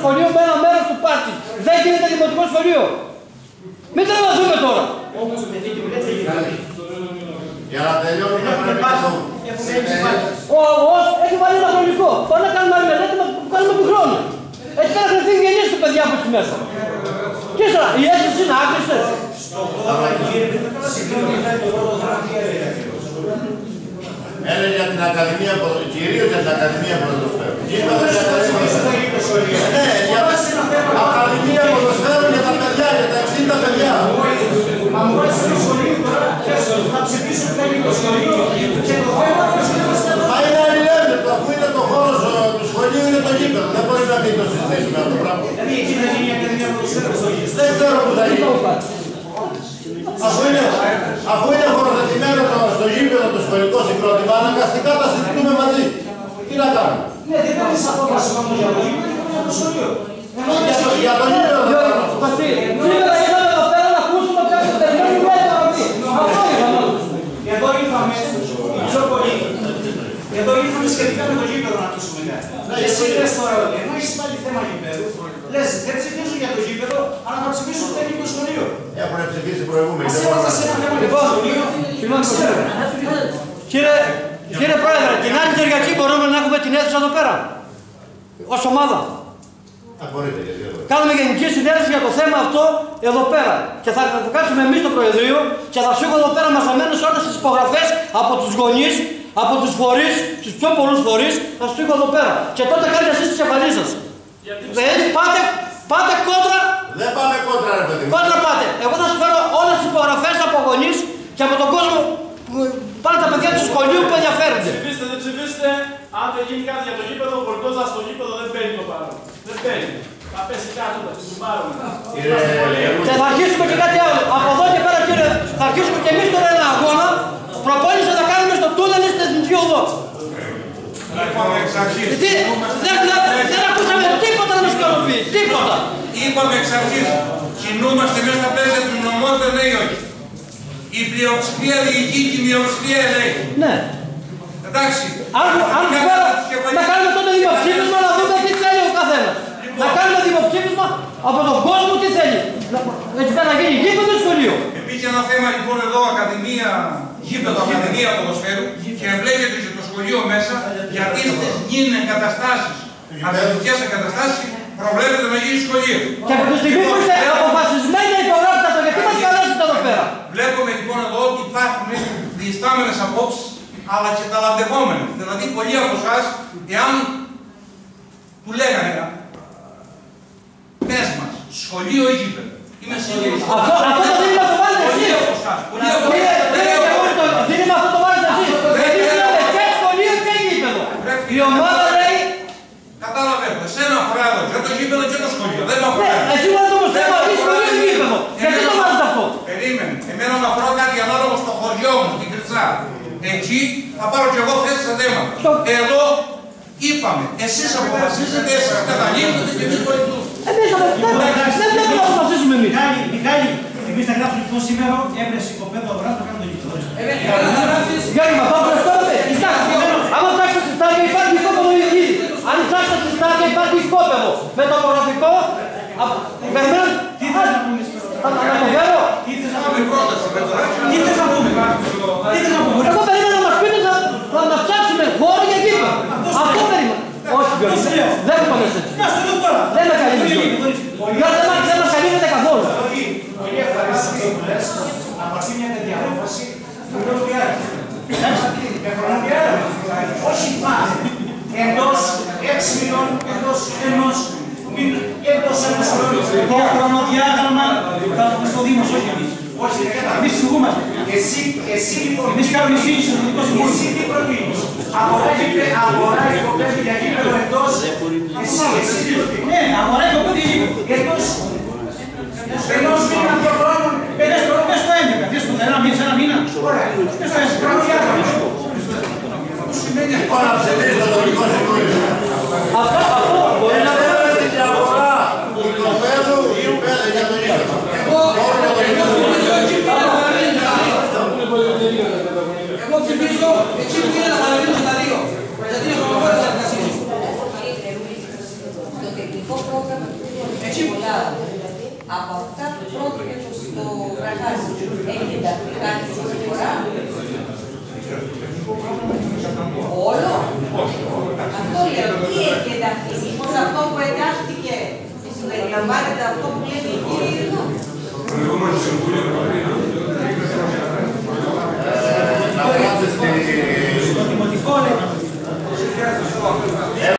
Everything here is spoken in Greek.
σχολείο με ένα μέρο του πάρτι. Δεν γίνεται δημοτικό σχολείο. Μην τραβαθούμε τώρα. Για να τελειώνουμε πρέπει να το Ο ΑΟΣ έχει βάλει ένα χρονικό. Πάμε να κάνουμε άλλη μελέτη να που κάνουμε του χρόνου. Έτσι πέρα θα φύγει γεννήσει του παιδιά από εκεί μέσα. Και τώρα, οι αίσθηση είναι άχρηστες. Έλεγε για την Ακαδημία, Ποδο- κυρίως για την Ακαδημία Ποδοσφαίρου. Γήπεδο για τα Ακαδημία. Ναι, για τα Ακαδημία Ποδοσφαίρου για τα παιδιά, για τα 60 παιδιά. Μα μου βάζει στο σχολείο τώρα, θα ψηφίσω το σχολείο και το θέμα Μα είναι αλληλένδετο, αφού είναι το χώρος του σχολείου είναι το γήπεδο. Δεν μπορεί να μην το συζητήσουμε αυτό το πράγμα. Δηλαδή εκεί θα γίνει η Ακαδημία Ποδοσφαίρου στο γήπεδο. Δεν ξέρω που θα γίνει. Αφού είναι, αφού είναι σχολικό συγκρότημα, αναγκαστικά τα συζητούμε μαζί. Τι να κάνουμε; Ναι, δεν παίρνεις απόφαση μόνο για το γήπεδο, για το σχολείο. Για το, για το γήπεδο δεν Γιώργη, κάνω. Βασίλη, σήμερα ήρθαμε εδώ πέρα να ακούσουμε κάποιο περιμένει μέτρα αυτή. Αυτό είπαμε. Εδώ ήρθαμε, πιο πολύ, εδώ ήρθαμε σχετικά με το γήπεδο να ακούσουμε κάτι. Και εσύ λες τώρα ότι ενώ έχεις πάλι θέμα γήπεδου, λες δεν ψηφίζω για το γήπεδο, αλλά να ψηφίσω το ελληνικό σχολείο. Έχουν ψηφίσει προηγούμενοι. Ας δεν μπορώ είμαστε να- σε ένα θέμα για το Λοιπόν, σχολείο, συγγνώμη, ξέρουμε. Κύριε, κύριε Πρόεδρε, την άλλη Κυριακή μπορούμε να έχουμε την αίθουσα εδώ πέρα. Ως ομάδα. Α, μπορείτε, γιατί δεν μπορείτε. Κάνουμε γενική συνέλευση για το θέμα αυτό εδώ πέρα. Και θα, θα κάτσουμε εμείς στο Προεδρείο και θα σου έχω εδώ πέρα μαζεμένε όλες τις υπογραφές από τους γονείς, από τους φορείς, τους πιο πολλούς φορείς, θα σου έχω εδώ πέρα. Και τότε κάνετε εσείς τη κεφαλή σας. Δηλαδή πάτε, πάτε κόντρα, Δεν πάμε κόντρα, ρε παιδί μου. κόντρα πάτε. Εγώ θα σου φέρω όλες τις υπογραφές από γονείς και από τον κόσμο που πάνε τα παιδιά του σχολείου που ενδιαφέρονται. Ψηφίστε, δεν ψηφίστε. Αν δεν γίνει κάτι για το γήπεδο, ο πολιτικό στο γήπεδο δεν παίρνει το πάνω. Δεν παίρνει. Θα πέσει κάτω, θα την πάρουμε. Είμαστε πολύ Και θα αρχίσουμε και κάτι άλλο. Από εδώ και πέρα, κύριε, θα αρχίσουμε και εμείς τώρα ένα αγώνα. Προπόνηση θα κάνουμε στο τούνελ στην Εθνική Οδό. Είπαμε εξ αρχής. Γιατί δεν, δεν, δεν ακούσαμε τίποτα να μας ικανοποιεί. Τίποτα. Είπαμε εξ αρχής. Κινούμαστε μέσα στα πλαίσια του νομότητας, ναι ή όχι. Η πλειοψηφία διοικεί και η μειοψηφία λέει. Ναι. Εντάξει. Αν, αν Κάτω πέρα, τις κεφαλιές. να κάνουμε τότε δημοψήφισμα να δούμε τι θέλει ο καθένας. Να κάνουμε δημοψήφισμα από τον κόσμο τι θέλει. Να- Έτσι πέρα να γίνει γήπεδο ή σχολείο. Υπήρχε ένα θέμα λοιπόν εδώ, Ακαδημία, γήπεδο Ακαδημία Ποδοσφαίρου και εμπλέκεται και το σχολείο μέσα γιατί στις γίνουν εγκαταστάσεις, αθλητικές εγκαταστάσεις, προβλέπεται να γίνει σχολείο. Και από τη στιγμή που είστε αποφασισμένοι να υπογράψετε αυτό, γιατί μα καλέσετε εδώ πέρα. Βλέπουμε λοιπόν εδώ ότι υπάρχουν διστάμενες απόψεις αλλά και ταλαντευόμενοι. Δηλαδή πολλοί από εσάς, εάν του λέγανε πες μας, σχολείο ή γήπεδο. Είμαι σίγουρος. Αυτό, αυτό το δίλημα το βάλετε Πολλοί εσείς. από εσάς, πολλοί από Κύριε, εσάς. κύριε Γεωργίου, το δίλημα αυτό το βάλετε εσείς. Εμείς λέμε και σχολείο και γήπεδο. Η ομάδα λέει, Καταλαβαίνω, εσένα αφορά εδώ και το γήπεδο και το σχολείο. Δεν με ναι, αφορά. εσύ βάλετε όμως θέμα, ή σχολείο ή γήπεδο. Γιατί το βάζετε αυτό. Περίμενε. Εμένα με αφορά κάτι ανάλογο στο χωριό μου, στην Κρυτσά. Εκεί θα πάρω κι εγώ θέση σε θέματα. Στο- Εδώ είπαμε, εσείς αποφασίζετε, εσείς καταλήγετε και εμείς βοηθούμε. Εμείς θα- δεν δεν πρέπει να αποφασίσουμε εμείς. Μιχάλη, Μιχάλη, εμείς θα γράφουμε λοιπόν σήμερα έβρεση κοπέδο αγοράς να κάνουμε το γήπεδο. Γιώργη, με αυτό που ευχόμαστε, κοιτάξτε, άμα ψάξετε στη Στάγια υπάρχει κόπεδο ήδη. Αν ψάξετε στη Στάγια υπάρχει κόπεδο. Με το απογραφικό, α- περιμένω, Τι θες να πούμε σήμερα; θα θα το φέρω. Τι θες να Πάμε πούμε. πρόταση, παιδάκι. Τι θες να πούμε. Τι θες να πούμε. Εγώ περίμενα να μας πείτε να, να, να ψάξουμε χώρο για γήπεδο. Αυτός περίμενα. Όχι, Γιώργη, Αυτός λέω. δεν μου είπατε έτσι. Να στο λέω τώρα. Δεν με καλύπτει. Πολύ, Γιώργη, πολύ. δεν μας- δεν μας καλύπτεται καθόλου. Πολύ, πολύ ευχαριστώ που λες να πάρθει μια τέτοια απόφαση που είναι διάρκεια. Με χρονοδιάγραμμα. Όχι μας. Εντός έξι μηνών, εντός ενός μήνα, εντός ενός χρόνου. Το χρονοδιάγραμμα θα το στο Δήμος, όχι εμείς. Όχι, δεν κατάλαβα. Εμείς φυγούμαστε. Εσύ, εσύ λοιπόν. Εμείς κάνουμε εισήγηση στο Δημοτικό Συμβούλιο. Εσύ τι προτείνεις; Αγορά γήπεδο, αγορά οικοπαίδη για γήπεδο εντός. Εσύ, εσύ τι προτείνεις; Ναι, αγορά οικοπαίδη για γήπεδο. Εντός ενός μήνα δύο χρόνων. Πες το, πες το έντεκα. Πες το ένα μήνα, σε ένα μήνα. Ωραία.